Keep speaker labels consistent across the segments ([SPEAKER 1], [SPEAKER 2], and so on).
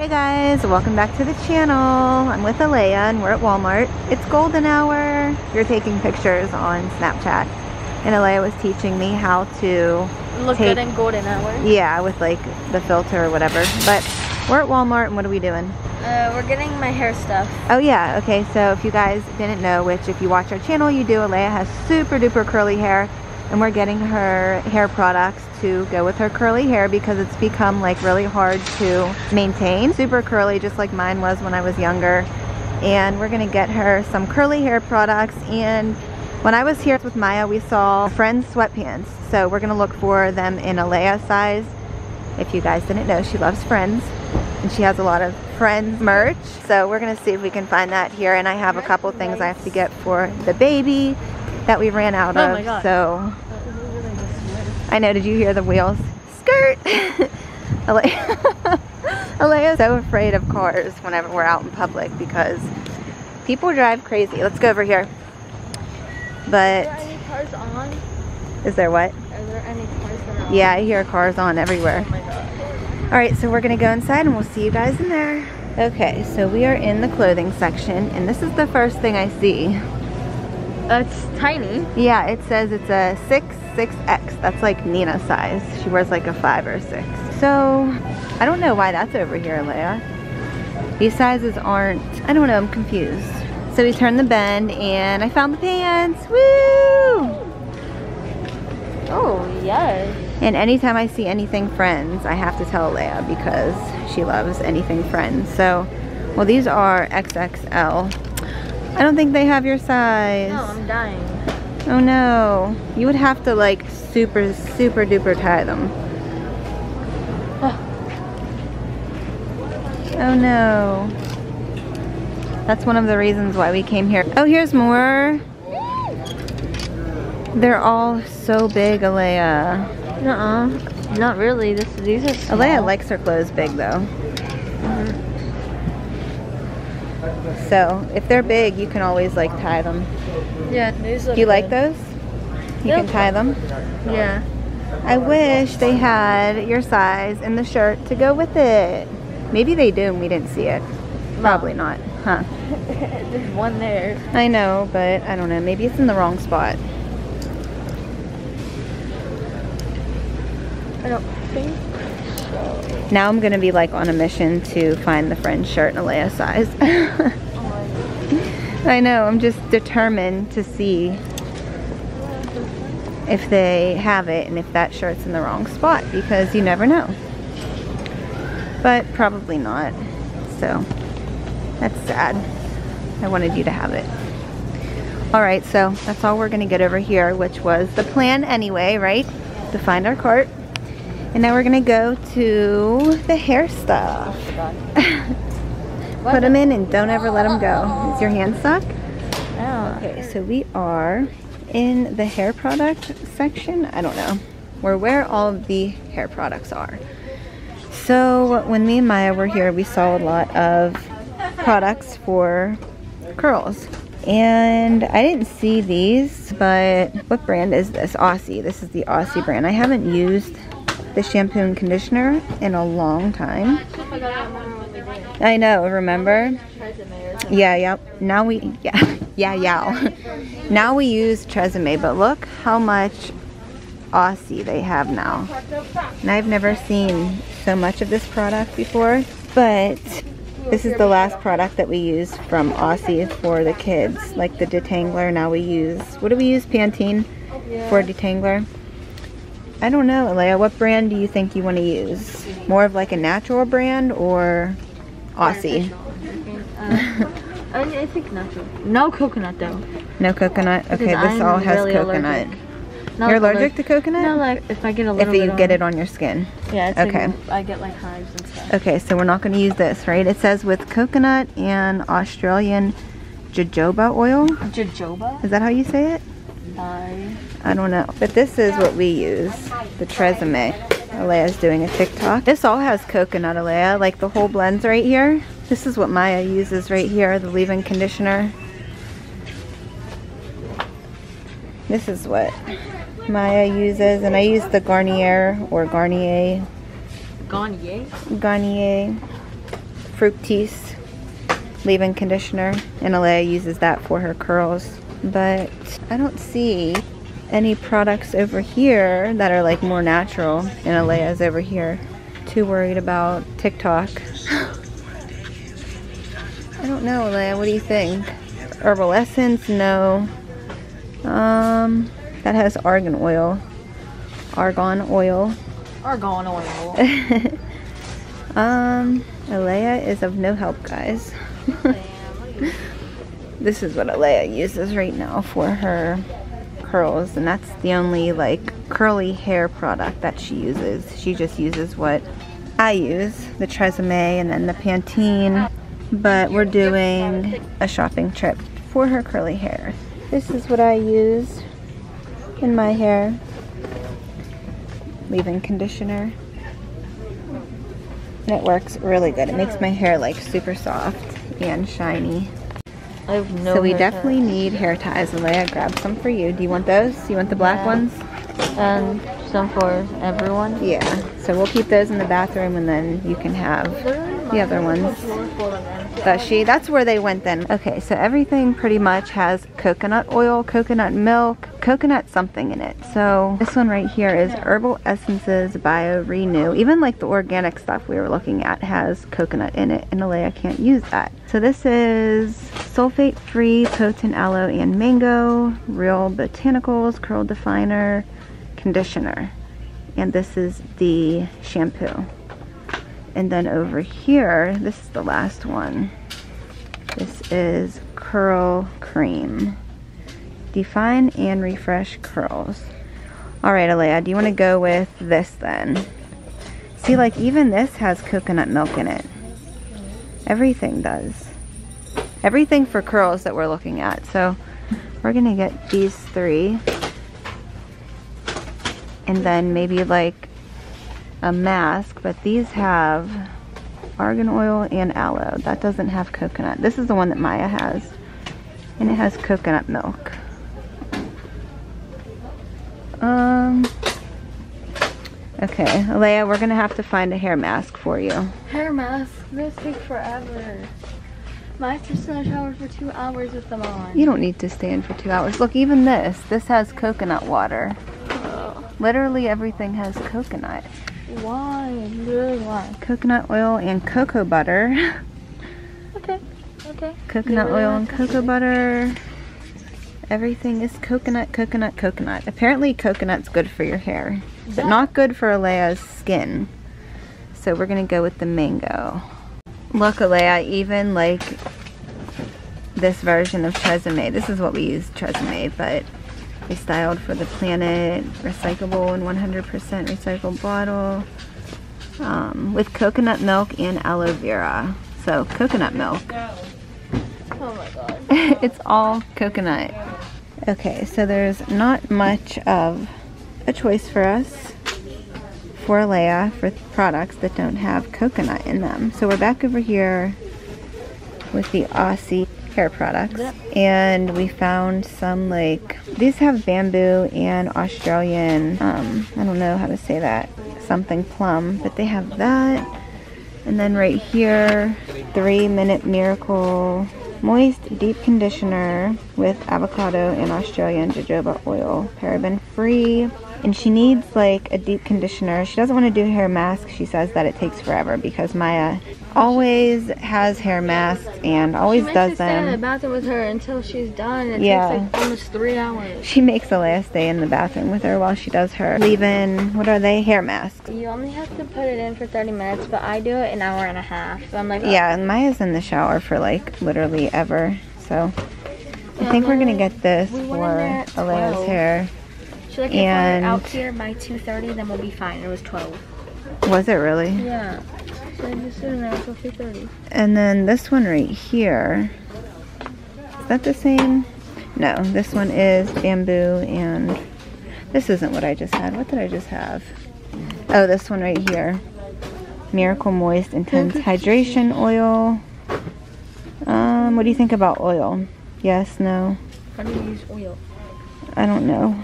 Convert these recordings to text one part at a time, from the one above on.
[SPEAKER 1] Hey guys, welcome back to the channel. I'm with Alayah and we're at Walmart. It's golden hour. You're taking pictures on Snapchat. And Alayah was teaching me how to
[SPEAKER 2] Look
[SPEAKER 1] take,
[SPEAKER 2] good in golden hour.
[SPEAKER 1] Yeah, with like the filter or whatever. But we're at Walmart and what are we doing?
[SPEAKER 2] Uh, we're getting my hair stuff.
[SPEAKER 1] Oh yeah, okay, so if you guys didn't know, which if you watch our channel you do, Alayah has super duper curly hair and we're getting her hair products to go with her curly hair because it's become like really hard to maintain. Super curly just like mine was when I was younger. And we're gonna get her some curly hair products. And when I was here with Maya we saw Friends sweatpants. So we're gonna look for them in a Alayah size. If you guys didn't know she loves Friends. And she has a lot of Friends merch. So we're gonna see if we can find that here. And I have a couple things I have to get for the baby that we ran out
[SPEAKER 2] Oh
[SPEAKER 1] of so I know, did you hear the wheels? Skirt! Alayah- Alayah's so afraid of cars whenever we're out in public because people drive crazy. Let's go over here.
[SPEAKER 2] Are
[SPEAKER 1] But,
[SPEAKER 2] there any cars on?
[SPEAKER 1] is there what?
[SPEAKER 2] Are there any cars on?
[SPEAKER 1] Yeah, I hear cars on everywhere.
[SPEAKER 2] Oh my god.
[SPEAKER 1] Alright, so we're gonna go inside and we'll see you guys in there. Okay, so we are in the clothing section and this is the first thing I see.
[SPEAKER 2] It's tiny.
[SPEAKER 1] Yeah, it says it's a 6, 6X. That's like Nina size. She wears like a 5 or 6. So, I don't know why that's over here, Leia. These sizes aren't, I don't know, I'm confused. So we turned the bend and I found the pants. Woo!
[SPEAKER 2] Oh, yes.
[SPEAKER 1] And anytime I see anything Friends, I have to tell Leia because she loves anything Friends. So, well, these are XXL. I don't think they have your size.
[SPEAKER 2] No, I'm dying.
[SPEAKER 1] Oh no. You would have to like super, super duper tie them. Oh no. That's one of the reasons why we came here. Oh, here's more. They're all so big, Alayah.
[SPEAKER 2] Uh-uh. Not really. This these are small.
[SPEAKER 1] Alayah likes her clothes big though. So, if they're big, you can always like tie them.
[SPEAKER 2] Yeah, these
[SPEAKER 1] Do you like those? You can tie them?
[SPEAKER 2] Yeah.
[SPEAKER 1] I wish they had your size in the shirt to go with it. Maybe they do and we didn't see it. Probably not, huh?
[SPEAKER 2] There's one there.
[SPEAKER 1] I know, but I don't know. Maybe it's in the wrong spot.
[SPEAKER 2] I don't think.
[SPEAKER 1] Now I'm gonna be like on a mission to find the friend shirt in Alayah size. I know, I'm just determined to see if they have it and if that shirt's in the wrong spot because you never know. But probably not. So that's sad. I wanted you to have it. All right, so that's all we're gonna get over here, which was the plan anyway, right? To find our cart. And now we're gonna go to the hair stuff. Put them in and don't ever let them go. Is your hand stuck?
[SPEAKER 2] Oh.
[SPEAKER 1] Okay, so we are in the hair product section. I don't know. We're where all of the hair products are. So when me and Maya were here, we saw a lot of products for curls. And I didn't see these, but what brand is this? Aussie. This is the Aussie brand. I haven't used the shampoo and conditioner in a long time.
[SPEAKER 2] I
[SPEAKER 1] know, remember? Yeah, yep. Now we, yeah, yeah, yeah. Now we use Tresemme, but look how much Aussie they have now. And I've never seen so much of this product before, but this is the last product that we use from Aussie for the kids, like the detangler. Now we use, what do we use, Pantene for detangler? I don't know, Alayah, what brand do you think you want to use? More of like a natural brand or Aussie?
[SPEAKER 2] Uh, I, I think natural. No coconut though.
[SPEAKER 1] No coconut? Okay, this
[SPEAKER 2] I'm
[SPEAKER 1] all has
[SPEAKER 2] really
[SPEAKER 1] coconut.
[SPEAKER 2] allergic.
[SPEAKER 1] You're
[SPEAKER 2] like-
[SPEAKER 1] allergic to coconut?
[SPEAKER 2] No, like if I get a
[SPEAKER 1] if you get
[SPEAKER 2] on,
[SPEAKER 1] it on your skin.
[SPEAKER 2] Yeah, it's
[SPEAKER 1] Okay.
[SPEAKER 2] Like, I get like hives and stuff.
[SPEAKER 1] Okay, so we're not going to use this, right? It says with coconut and Australian jojoba oil.
[SPEAKER 2] Jojoba?
[SPEAKER 1] Is that how you say it?
[SPEAKER 2] Bye.
[SPEAKER 1] I don't know. But this is what we use, the Tresemme. Alayah's doing a TikTok. This all has coconut, Alayah, like the whole blends right here. This is what Maya uses right here, the leave-in conditioner. This is what Maya uses, and I use the Garnier or Garnier,
[SPEAKER 2] Garnier?
[SPEAKER 1] Garnier. Fructis leave-in conditioner and Alayah uses that for her curls. But I don't see any products over here that are like more natural and Alayah's over here too worried about TikTok. I don't know, Alayah, what do you think? Herbal essence, no. Um, that has argan oil. Argan oil.
[SPEAKER 2] Argan oil.
[SPEAKER 1] um, Alayah is of no help, guys. this is what Alayah uses right now for her curls, and that's the only like curly hair product that she uses. She just uses what I use, the Tresemme and then the Pantene, but we're doing a shopping trip for her curly hair. This is what I use in my hair. Leave-in conditioner. And it works really good. It makes my hair like super soft and shiny.
[SPEAKER 2] I have no
[SPEAKER 1] so we definitely need hair ties. Alayah, grab some for you. Do you want those? You want the black
[SPEAKER 2] Yeah.
[SPEAKER 1] ones?
[SPEAKER 2] And some for everyone.
[SPEAKER 1] Yeah. So we'll keep those in the bathroom and then you can have the other ones. Does she? That's where they went then. Okay, so everything pretty much has coconut oil, coconut milk, coconut something in it. So this one right here is Herbal Essences Bio Renew. Even like the organic stuff we were looking at has coconut in it and Alayah can't use that. So this is sulfate free potent aloe and mango, real botanicals, curl definer, conditioner. And this is the shampoo. And then over here, this is the last one. This is Curl Cream. Define and refresh curls. All right, Alayah, do you want to go with this then? See, like even this has coconut milk in it. Everything does. Everything for curls that we're looking at. So we're going to get these three. And then maybe like a mask, but these have argan oil and aloe. That doesn't have coconut. This is the one that Maya has. And it has coconut milk. Um, okay, Alayah, we're gonna have to find a hair mask for you.
[SPEAKER 2] Hair mask. This take forever. My sister's in the shower for two hours with them on.
[SPEAKER 1] You don't need to stay in for two hours. Look, even this, this has coconut water.
[SPEAKER 2] Oh,
[SPEAKER 1] Literally everything has coconut.
[SPEAKER 2] why? Really why?
[SPEAKER 1] Coconut oil and cocoa butter.
[SPEAKER 2] Okay. Okay.
[SPEAKER 1] coconut
[SPEAKER 2] really
[SPEAKER 1] oil and cocoa butter. Everything is coconut, coconut, coconut. Apparently coconut's good for your hair, but not good for Alayah's skin. So we're gonna go with the mango. Look, Alayah, even like this version of Tresemme, this is what we use Tresemme, but we styled for the planet, recyclable and 100% recycled bottle, um, with coconut milk and aloe vera. So coconut milk.
[SPEAKER 2] Oh my god.
[SPEAKER 1] it's all coconut. Okay, so there's not much of a choice for us for Leia for products that don't have coconut in them. So we're back over here with the Aussie hair products. And we found some like these have bamboo and Australian um I don't know how to say that something plum but they have that. And then right here three minute miracle moist deep conditioner with avocado and Australian jojoba oil paraben free and she needs like a deep conditioner. She doesn't want to do hair mask. She says that it takes forever because Maya always has hair masks and always
[SPEAKER 2] she
[SPEAKER 1] does
[SPEAKER 2] stay in the
[SPEAKER 1] them
[SPEAKER 2] bathroom with her until she's done. It
[SPEAKER 1] Yeah.
[SPEAKER 2] takes like almost three hours.
[SPEAKER 1] she makes the last day in the bathroom with her while she does her leave-in. What are they? Hair masks.
[SPEAKER 2] You only have to put it in for 30 minutes, but I do it an hour and a half. So I'm like,
[SPEAKER 1] yeah oh. and Maya's in the shower for like literally ever. So I think we're gonna get this
[SPEAKER 2] we
[SPEAKER 1] for
[SPEAKER 2] Alayah's
[SPEAKER 1] hair
[SPEAKER 2] she's like,
[SPEAKER 1] and-
[SPEAKER 2] out here by 2.30, then we'll be fine. It was 12.
[SPEAKER 1] was it really
[SPEAKER 2] Yeah. So I just sitting there until 2.30.
[SPEAKER 1] And then this one right here, is that the same? No, this one is bamboo and this isn't what I just had. What did I just have? Oh, this one right here. Miracle Moist Intense Hydration Oil. Um, what do you think about oil? Yes, no?
[SPEAKER 2] How do you use oil?
[SPEAKER 1] I don't know.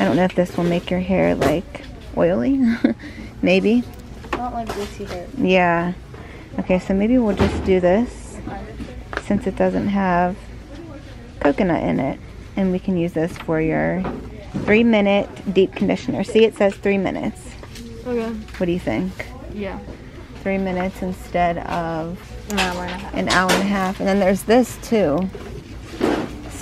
[SPEAKER 1] I don't know if this will make your hair like oily. Maybe.
[SPEAKER 2] I don't like greasy hair.
[SPEAKER 1] Yeah. Okay, so maybe we'll just do this since it doesn't have coconut in it. And we can use this for your three minute deep conditioner. See, it says three minutes.
[SPEAKER 2] Okay.
[SPEAKER 1] What do you think?
[SPEAKER 2] Yeah.
[SPEAKER 1] Three minutes instead of
[SPEAKER 2] An hour and a half.
[SPEAKER 1] an hour and a half. And then there's this too.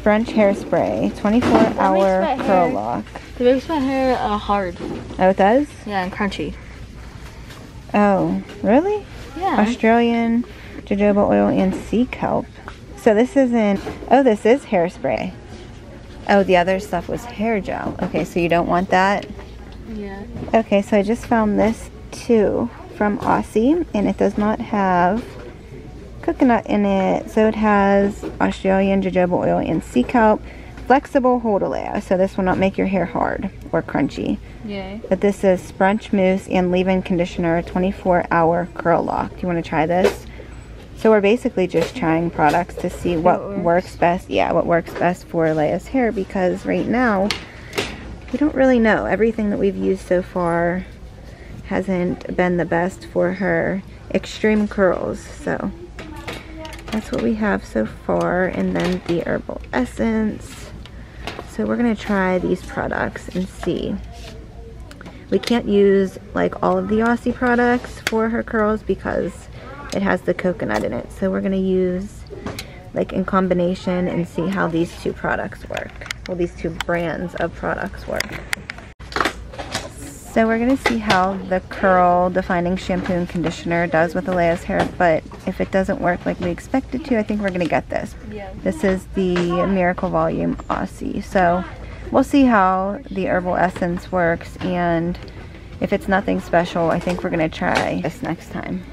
[SPEAKER 1] Sprunch hairspray, 24 hour curl
[SPEAKER 2] hair-
[SPEAKER 1] lock.
[SPEAKER 2] It makes my hair uh, hard.
[SPEAKER 1] Oh, it does?
[SPEAKER 2] Yeah, and crunchy.
[SPEAKER 1] Oh, really?
[SPEAKER 2] Yeah.
[SPEAKER 1] Australian jojoba oil and sea kelp. So this isn't, oh, this is hairspray. Oh, the other stuff was hair gel. Okay, so you don't want that?
[SPEAKER 2] Yeah.
[SPEAKER 1] Okay, so I just found this too from Aussie, and it does not have coconut in it. So it has Australian jojoba oil and sea kelp, flexible hold layer. So this will not make your hair hard or crunchy.
[SPEAKER 2] Yay.
[SPEAKER 1] But this is Sprunch Mousse and leave-in conditioner 24 hour curl lock. Do you want to try this? So we're basically just trying products to see what
[SPEAKER 2] works.
[SPEAKER 1] works best. Yeah, what works best for Leia's hair because right now we don't really know. Everything that we've used so far hasn't been the best for her extreme curls. So that's what we have so far. And then the herbal essence. So we're to try these products and see. We can't use like all of the Aussie products for her curls because it has the coconut in it. So we're to use like in combination and see how these two products work. Well, these two brands of products work. So we're going to see how the curl defining shampoo and conditioner does with Alayah's hair, but if it doesn't work like we expect it to, I think we're going to get this.
[SPEAKER 2] Yeah.
[SPEAKER 1] This is the Miracle Volume Aussie. So we'll see how the herbal essence works and if it's nothing special, I think we're going to try this next time.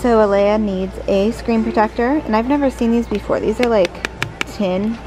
[SPEAKER 1] So Alayah needs a screen protector and I've never seen these before. These are like tin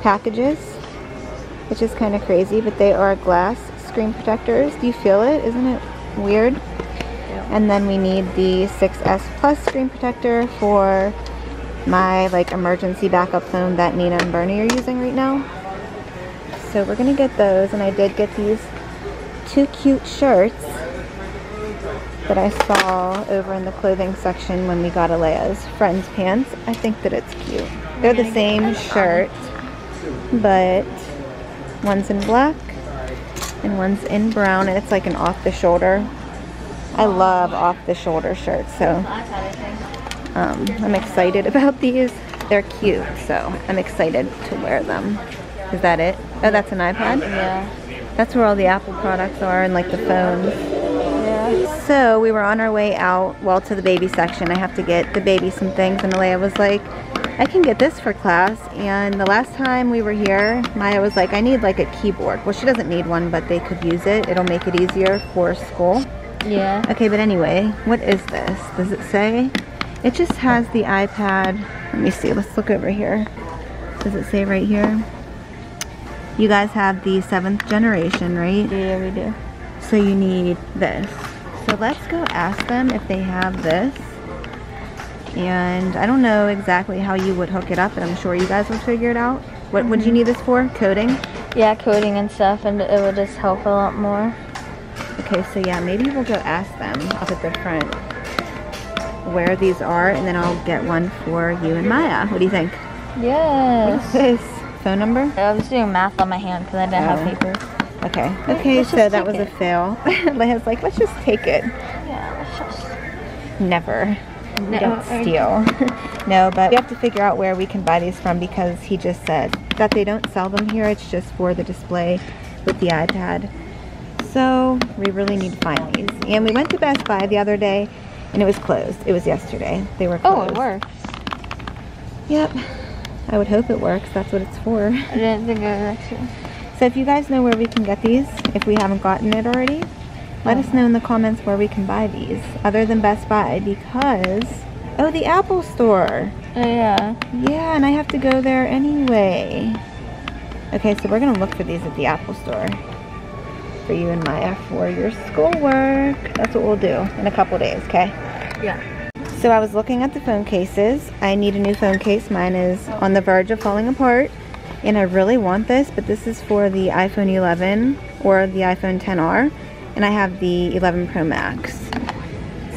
[SPEAKER 1] packages, which is kind of crazy, but they are glass screen protectors. Do you feel it? Isn't it weird? And then we need the 6S Plus screen protector for my like emergency backup phone that Nina and Bernie are using right now. So we're gonna get those and I did get these two cute shirts that I saw over in the clothing section when we got Alayah's friend's pants. I think that it's cute. They're the same shirt, but one's in black and one's in brown and it's like an off the shoulder. I love off the shoulder shirts, so um, I'm excited about these. They're cute, so I'm excited to wear them. Is that it? Oh, that's an iPad?
[SPEAKER 2] Yeah.
[SPEAKER 1] That's where all the Apple products are and like the phones.
[SPEAKER 2] Yeah.
[SPEAKER 1] So we were on our way out, well, to the baby section. I have to get the baby some things, and Alayah was like, I can get this for class. And the last time we were here, Maya was like, I need like a keyboard. Well, she doesn't need one, but they could use it. It'll make it easier for school.
[SPEAKER 2] Yeah.
[SPEAKER 1] Okay, but anyway, what is this? Does it say? It just has the iPad. Let me see. Let's look over here. Does it say right here? You guys have the seventh generation, right?
[SPEAKER 2] Yeah, we do.
[SPEAKER 1] So you need this. So let's go ask them if they have this. And I don't know exactly how you would hook it up, but I'm sure you guys will figure it out. What would you mm-hmm. need this for? Coding?
[SPEAKER 2] Yeah, coding and stuff, and it would just help a lot more.
[SPEAKER 1] Okay, so yeah, maybe we'll go ask them up at the front where these are, and then I'll get one for you and Maya. What do you think?
[SPEAKER 2] Yes.
[SPEAKER 1] This phone number?
[SPEAKER 2] I was doing math on my hand because I didn't
[SPEAKER 1] Oh.
[SPEAKER 2] have paper.
[SPEAKER 1] Okay. Okay,
[SPEAKER 2] let's
[SPEAKER 1] so that was a
[SPEAKER 2] it.
[SPEAKER 1] fail. Leia's like, let's just take it.
[SPEAKER 2] Yeah, let's just.
[SPEAKER 1] Never. We
[SPEAKER 2] No,
[SPEAKER 1] don't steal. no, but we have to figure out where we can buy these from because he just said that they don't sell them here. It's just for the display with the iPad. So we really need to find these. And we went to Best Buy the other day and it was closed. It was yesterday. They were
[SPEAKER 2] Oh,
[SPEAKER 1] closed.
[SPEAKER 2] it works.
[SPEAKER 1] Yep. I would hope it works. That's what it's for.
[SPEAKER 2] I didn't think it was actually.
[SPEAKER 1] So if you guys know where we can get these, if we haven't gotten it already, let us know in the comments where we can buy these, other than Best Buy, because, oh, the Apple Store.
[SPEAKER 2] Oh, yeah.
[SPEAKER 1] Yeah, and I have to go there anyway. Okay, so we're gonna look for these at the Apple Store for you and Maya for your schoolwork. That's what we'll do in a couple days, okay?
[SPEAKER 2] Yeah.
[SPEAKER 1] So I was looking at the phone cases. I need a new phone case. Mine is on the verge of falling apart. And I really want this, but this is for the iPhone 11 or the iPhone 10R. And I have the 11 Pro Max.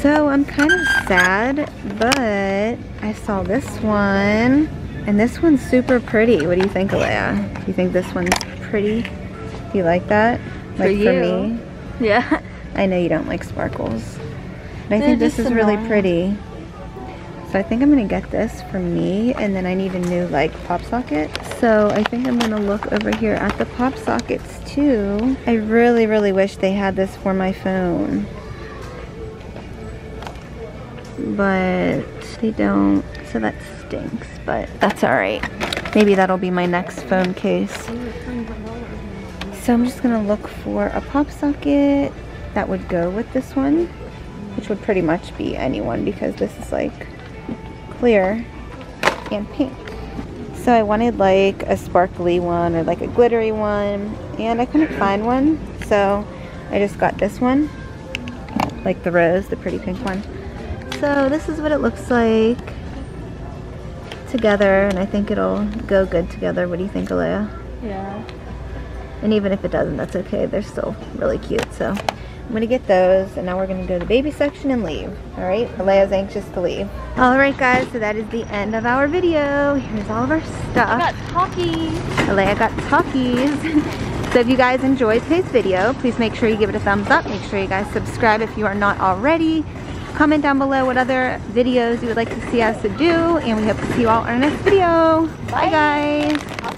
[SPEAKER 1] So I'm kind of sad, but I saw this one and this one's super pretty. What do you think, Alayah? Do you think this one's pretty? Do you like that? Like
[SPEAKER 2] for,
[SPEAKER 1] for
[SPEAKER 2] you.
[SPEAKER 1] me?
[SPEAKER 2] Yeah.
[SPEAKER 1] I know you don't like sparkles. But I
[SPEAKER 2] They're
[SPEAKER 1] think this is really pretty. So I think I'm gonna get this for me and then I need a new like pop socket. So I think I'm gonna look over here at the pop sockets too. I really, really wish they had this for my phone. But they don't, so that stinks, but that's all right. Maybe that'll be my next phone case. So I'm just gonna look for a pop socket that would go with this one, which would pretty much be anyone because this is like clear and pink. So I wanted like a sparkly one or like a glittery one and I couldn't find one. So I just got this one, like the rose, the pretty pink one. So this is what it looks like together and I think it'll go good together. What do you think, Alayah?
[SPEAKER 2] Yeah.
[SPEAKER 1] And even if it doesn't, that's okay. They're still really cute. So I'm gonna get those and now we're gonna go to the baby section and leave. All right, Alayah's anxious to leave. All right guys, so that is the end of our video. Here's all of our stuff.
[SPEAKER 2] I got Takis.
[SPEAKER 1] Alayah got Takis. so if you guys enjoyed today's video, please make sure you give it a thumbs up. Make sure you guys subscribe if you are not already. Comment down below what other videos you would like to see us to do. And we hope to see you all in our next video. Bye
[SPEAKER 2] Bye.
[SPEAKER 1] guys.